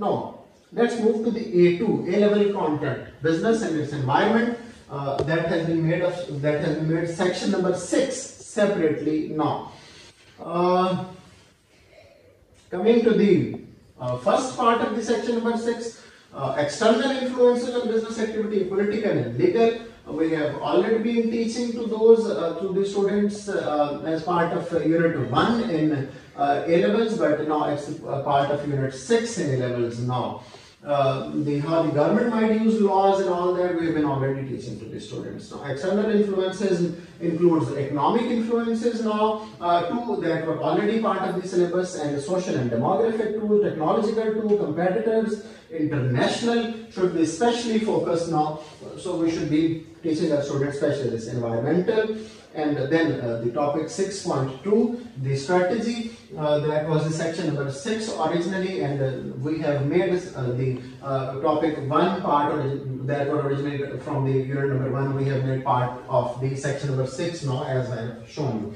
Now, let's move to the A2, A-level content, business and its environment. Uh, that has been made of that has been made section number six separately now. Uh, coming to the uh, first part of the section number six, uh, external influences on business activity, political and legal. we have already been teaching to those uh, to the students uh, as part of unit one in A levels, but now it's part of unit six in A levels now uh, the how the government might use laws and all that we have been already teaching to the students. Now, external influences includes economic influences now, uh, two that were already part of the syllabus, and social and demographic too, technological too, competitors, international should be especially focused now. So we should be teaching our students especially this environmental. And then uh, the topic 6.2 the strategy uh, that was the section number 6 originally and uh, we have made uh, the uh, topic 1 part that were originally from the unit number 1 we have made part of the section number 6 now as I have shown you.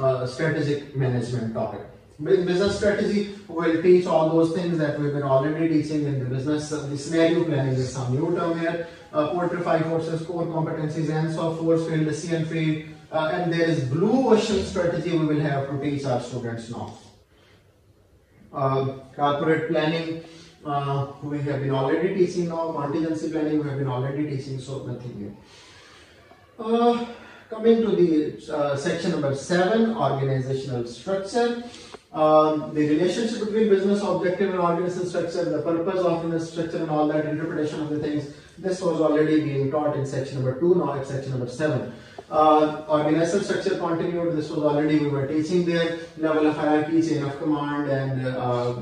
Uh, strategic management topic business strategy will teach all those things that we've been already teaching in the business the scenario planning is some new term here uh, five forces core competencies and so forth field C and field uh, and there is blue ocean strategy we will have to teach our students now. Uh, corporate planning uh, we have been already teaching now, contingency planning we have been already teaching so nothing new. Uh, coming to the uh, section number 7 organizational structure. Um, the relationship between business objective and organizational structure, the purpose of business structure and all that interpretation of the things, this was already being taught in section number 2, now it's section number 7. Uh, organizational structure continued. This was already we were teaching there. Level of hierarchy, chain of command, and uh,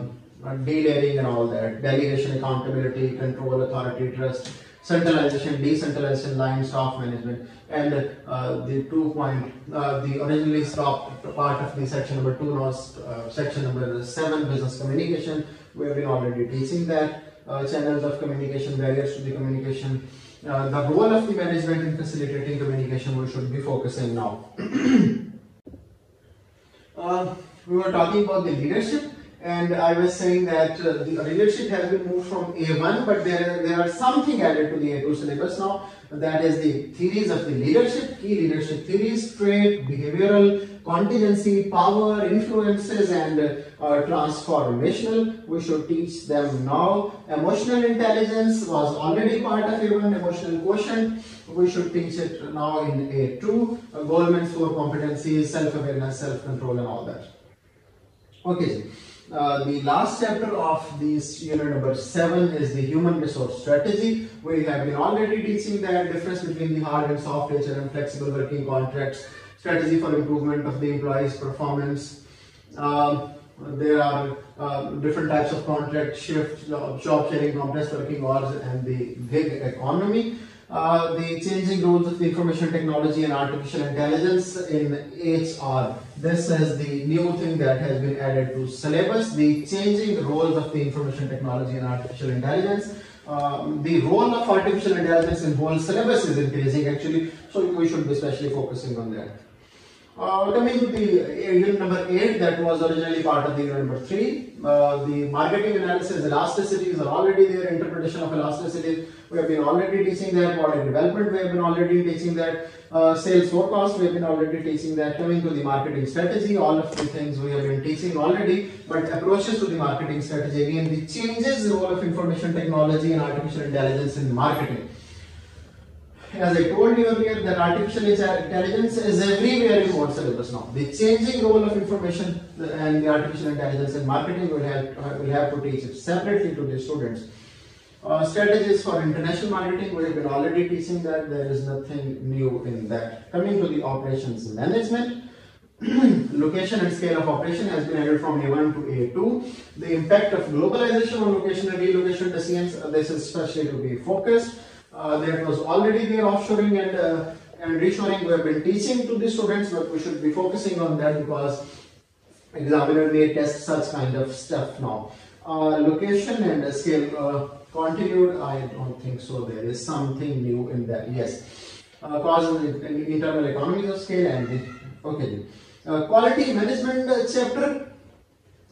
delayering and all that. Delegation, accountability, control, authority, trust, centralization, decentralization, line, staff management, and uh, the two point, uh, the originally stopped part of the section number two was uh, section number seven, business communication. We have been already teaching that. Uh, channels of communication, barriers to the communication, uh, the role of the management in facilitating communication we should be focusing now. uh, we were talking about the leadership and I was saying that uh, the leadership has been moved from A1 but there, there are something added to the A2 syllabus now that is the theories of the leadership, key leadership theories, trait, behavioral, contingency, power, influences and uh, transformational. We should teach them now. Emotional intelligence was already part of A1, emotional quotient. We should teach it now in A2. Uh, Goleman's four competencies, self-awareness, self-control and all that. Okay. Uh, the last chapter of this unit number 7 is the human resource strategy. We have been already teaching the difference between the hard and soft nature and flexible working contracts, strategy for improvement of the employee's performance. Um, there are uh, different types of contract, shift, job sharing, compressed working hours and the gig economy. Uh, the changing roles of the information technology and artificial intelligence in HR. This is the new thing that has been added to syllabus, the changing roles of the information technology and artificial intelligence. Um, the role of artificial intelligence in whole syllabus is increasing actually, so we should be especially focusing on that. Uh, coming to the uh, unit number 8 that was originally part of the unit number 3 uh, the marketing analysis elasticities are already there. Interpretation of elasticity we have been already teaching that. Product development we have been already teaching that. Uh, sales forecast we have been already teaching that. Coming to the marketing strategy all of the things we have been teaching already. But approaches to the marketing strategy again the changes the role of information technology and artificial intelligence in marketing as I told you earlier, that artificial intelligence is everywhere in what syllabus now. The changing role of information and the artificial intelligence in marketing will have, will have to teach it separately to the students. Uh, strategies for international marketing, we have been already teaching that there is nothing new in that. Coming to the operations management, location and scale of operation has been added from A1 to A2. The impact of globalization on location and relocation decisions, this is especially to be focused that was already there offshoring and uh, and reshoring. We have been teaching to the students but we should be focusing on that because examiner may test such kind of stuff now. Uh, location and scale uh, continued. I don't think so. There is something new in that. Yes. Uh, cause internal economies of scale and okay. Uh, quality management chapter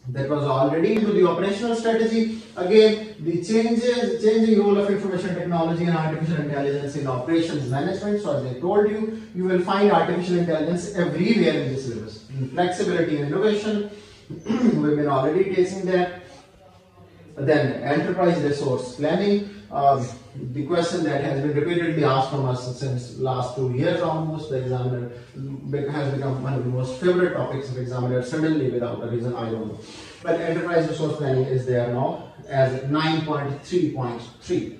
that was already into the operational strategy. Again, the changes, changing role of information technology and artificial intelligence in operations management. So as I told you, you will find artificial intelligence everywhere in the syllabus. Flexibility and innovation, we've been already teaching that. Then enterprise resource planning. Um, the question that has been repeatedly asked from us since last two years almost, the examiner has become one of the most favorite topics of examiner suddenly without a reason, I don't know. But enterprise resource planning is there now as 9.3.3.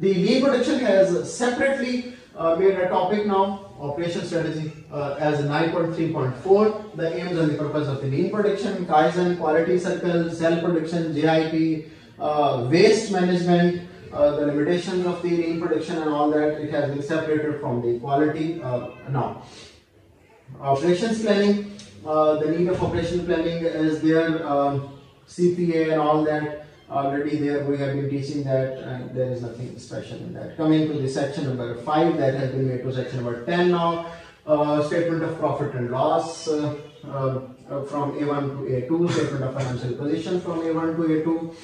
The lean production has separately uh, made a topic now, operation strategy uh, as 9.3.4, the aims and the purpose of the lean production, Kaizen, quality circle, cell production, JIT, uh, waste management, uh, the limitations of the lean production and all that, it has been separated from the quality uh, now. Operations planning, uh, the need of operational planning is there, um, CPA and all that already there we have been teaching that and there is nothing special in that. Coming to the section number 5 that has been made to section number 10 now, uh, statement of profit and loss uh, uh, from A1 to A2, statement of financial position from A1 to A2,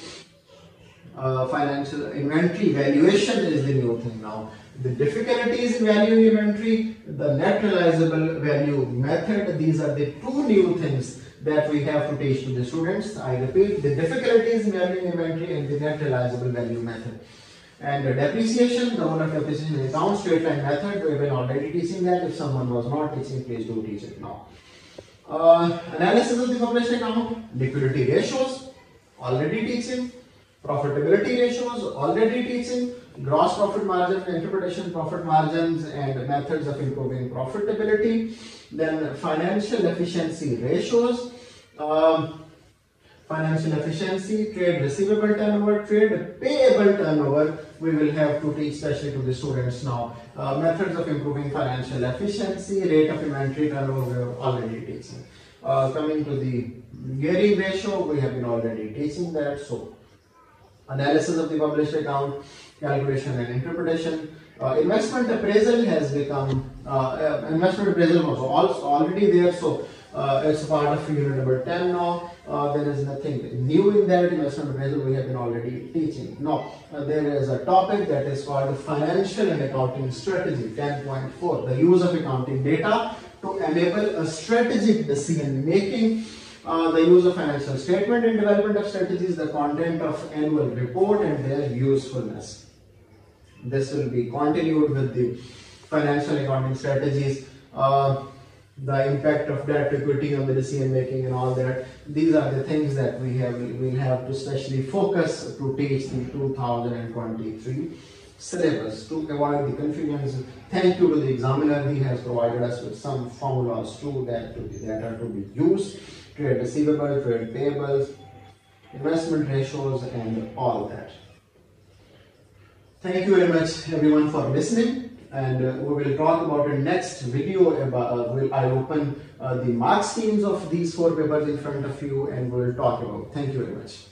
uh, financial inventory valuation is the new thing now. The difficulties in valuing inventory, the net realizable value method, these are the two new things that we have to teach to the students. I repeat, the difficulties in valuing inventory and the net realizable value method. And the depreciation, the owner depreciation account straight line method, we've been already teaching that. If someone was not teaching, please do teach it now. Uh, analysis of the published account, liquidity ratios, already teaching profitability ratios already teaching gross profit margin interpretation profit margins and methods of improving profitability. Then financial efficiency ratios. Um, financial efficiency trade receivable turnover trade payable turnover we will have to teach especially to the students now. Uh, methods of improving financial efficiency rate of inventory turnover we are already teaching. Uh, coming to the gearing ratio we have been already teaching that so analysis of the published account, calculation and interpretation. Uh, investment appraisal has become, uh, uh, investment appraisal was also already there, so uh, it's part of unit number 10 now. Uh, there is nothing new in that investment appraisal we have been already teaching. Now, uh, there is a topic that is called financial and accounting strategy 10.4, the use of accounting data to enable a strategic decision making uh, the use of financial statement in development of strategies, the content of annual report and their usefulness. This will be continued with the financial accounting strategies, uh, the impact of debt equity on the decision making and all that. These are the things that we have will have to specially focus to teach the 2023 syllabus to avoid the confusion. Thank you to the examiner. He has provided us with some formulas too that, to be, that are to be used trade receivables, trade payables, investment ratios and all that. Thank you very much everyone for listening and uh, we will talk about in next video about uh, will I open uh, the mark schemes of these four papers in front of you and we will talk about. Thank you very much.